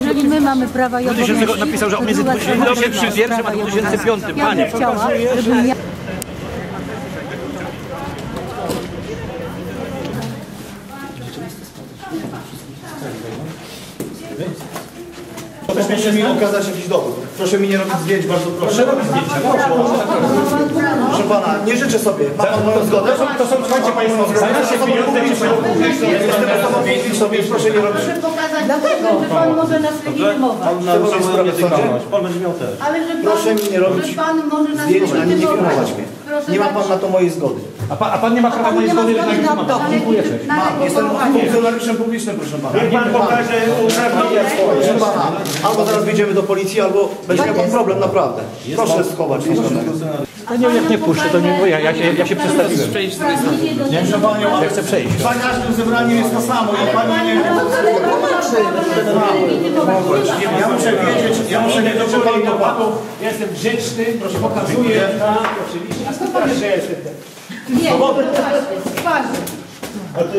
Jeżeli my mamy prawa i 2000 obowiązki, napisał, że to między druga strona też 2001 ma a prawa i 2005, obowiązki. Ja panie. bym chciała, żebym ja... Proszę mi okazać jakiś dowód. Proszę mi nie robić zdjęć, bardzo proszę. Proszę robić zdjęcia, proszę. Proszę pana, nie życzę sobie. Ma pan moją zgodę? To są, słuchajcie Państwo, za nasze pieniądze Jestem osobą publiczną, więc proszę nie robić. Dlatego, że pan może nas legitymować. Zrobić sprawę w sądzie. Pan będzie miał też. Ale że pan, Proszę mi nie robić że pan może nas Zdjęć ani nie filmować mnie. Proszę Nie ma pan na to mojej zgody. A pan, a pan nie ma prawa mojej zgody na legitymację. Dziękuję. cześć. Mam, jestem funkcjonariuszem publicznym, proszę pana. Niech pan pokaże uprawnienie Proszę pana, albo zaraz wyjdziemy do policji, albo będzie miał pan problem, naprawdę. Proszę schować. Ja nie, jak nie puszczę, to nie mówię, ja, ja, się, ja się przedstawiłem. Nie, proszę panią, Ja chcę przejść. za każdym zebraniem jest to samo. Ja pani nie... Ja muszę wiedzieć, ja muszę wiedzieć, że pan to pan. Ja jestem grzeczny, proszę pokazuję. Tak, oczywiście. A skąd pan wie, że jestem Nie, właśnie, twarzy.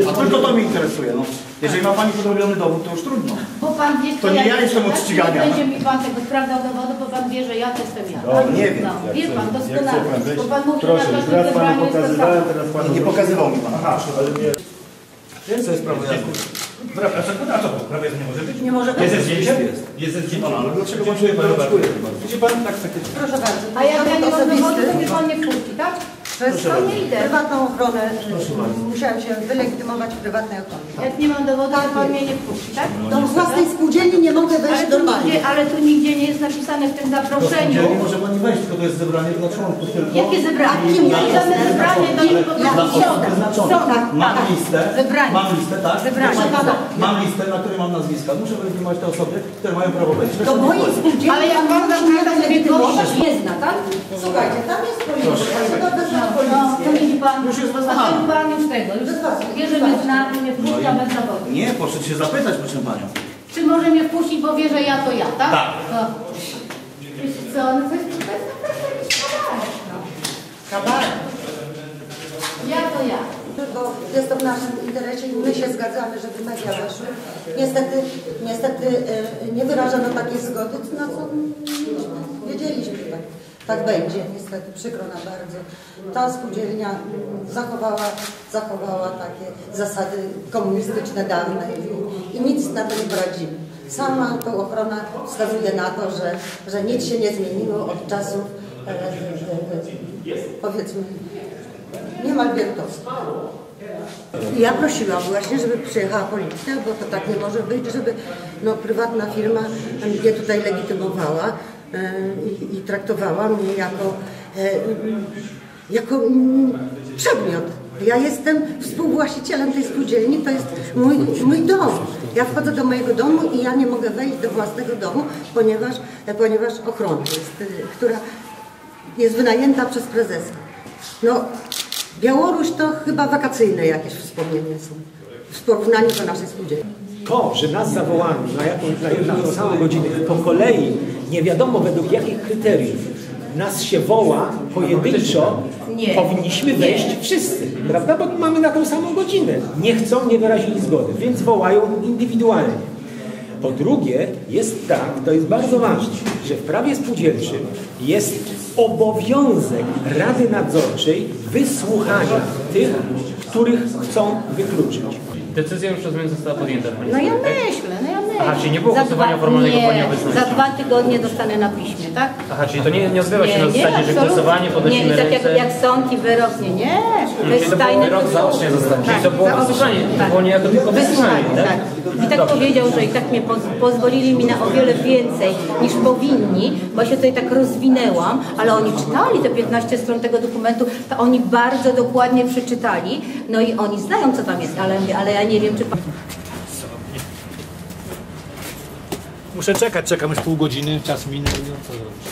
A tylko to mnie interesuje. No. Jeżeli ma pani podrobiony dowód, to już trudno. Bo pan wie, To nie ja jestem od ścigania. Będzie mi pan tego sprawdzał dowodu, bo pan wie, że ja to jestem ja. tak? nie wiem. No, wie pan doskonale. Bo pan mówi, że na każdym zebraniu jest to samo. Nie, nie pokazywał mi pan. Aha, Co jest prawo jazdy? Dobra, a co? Prawo jazdy nie może być? Nie może Jest ze zdjęciem? Jest ze zdjęciem. Ale dlaczego pan czuje pan bardzo? Widzi pan? Tak, tak. Proszę bardzo. A jak ja nie mam dowodu, to mnie pan nie wpuści, tak? Przez To nie idę. prywatną ochronę musiałam się wylegitymować w prywatnej ochronie. Jak nie mam dowodu, to pan mnie nie wpuści, tak? Do własnej spółdzielni nie mogę wejść Ale tu, normalnie. nigdzie, ale tu nigdzie nie jest napisane w tym zaproszeniu. Nie może pani wejść, tylko to jest zebranie dla członków tylko. Jakie zebranie? Nie żadne zebranie, to jest po prostu środa. Środa, Mam tak. listę, Zebranie. mam listę, tak? Zebranie. Proszę pana, Mam listę, na której mam nazwiska. Muszę wylegitymować te osoby, które mają prawo wejść. Do mojej spółdzielni Ale jak pan wylegitymować. gościa, nie zna, tak? Słuchajcie, tam jest wezwać No, to pan, Już jest a wezwana. ten pan już tego, już wie, że mnie zna, mnie wpuszcza bez zawodu. Nie, proszę się zapytać, proszę panią. Czy może mnie wpuścić, bo wie, że ja to ja, tak? Tak. No. Co, no to jest, to jest naprawdę jakiś kabaret, no. Kabaret. Ja to ja. Bo jest to w naszym interesie i my się zgadzamy, żeby media weszły. Niestety, niestety e, nie wyrażono takiej zgody, na co wiedzieliśmy, tak, będzie. Niestety, przykro nam bardzo. Ta spółdzielnia zachowała, zachowała takie zasady komunistyczne dawne i, i nic na to nie poradzimy. Sama to ochrona wskazuje na to, że, że nic się nie zmieniło od czasów, e, e, e, powiedzmy, niemal biertowskich. Ja prosiłam właśnie, żeby przyjechała policja, bo to tak nie może być, żeby no, prywatna firma mnie tutaj legitymowała i, i traktowała mnie jako, e, jako mm, przedmiot. Ja jestem współwłaścicielem tej spółdzielni, to jest mój, mój dom. Ja wchodzę do mojego domu i ja nie mogę wejść do własnego domu, ponieważ, ponieważ ochrona jest, e, która jest wynajęta przez prezesa. No, Białoruś to chyba wakacyjne jakieś wspomnienia są w porównaniu do naszej spółdzielni. To, że nas zawołano na, jaką, na, na samą godzinę po kolei, nie wiadomo według jakich kryteriów, nas się woła pojedynczo, Nie. powinniśmy wejść wszyscy, prawda? Bo mamy na tą samą godzinę. Nie chcą, nie wyrazili zgody, więc wołają indywidualnie. Po drugie, jest tak, to jest bardzo ważne, że w prawie spółdzielczym jest obowiązek Rady Nadzorczej wysłuchania tych, których chcą wykluczyć. Decyzja już rozumiem została podjęta. No ja tak? myślę, no ja myślę. Aha, czyli nie było Za głosowania dwa- formalnego nie, po nieobecności. Za dwa tygodnie dostanę na piśmie, tak? Aha, czyli to nie, nie odbywa się na zasadzie, że absolutnie. głosowanie, podnosimy Nie, i tak jak, ręce. jak sąd i wyrok, nie, nie. To jest tajne wyrok zaocznie zostanie. Tak, to było wysłuchanie, tak. było niejako tylko wysłuchanie, tak? tak. I tak Dobrze. powiedział, że i tak mnie poz pozwolili mi na o wiele więcej niż powinni, bo się tutaj tak rozwinęłam, ale oni czytali te 15 stron tego dokumentu, to oni bardzo dokładnie przeczytali, no i oni znają, co tam jest, ale, ale ja nie wiem, czy pan... Muszę czekać, czekam już pół godziny, czas minął i no co zrobić.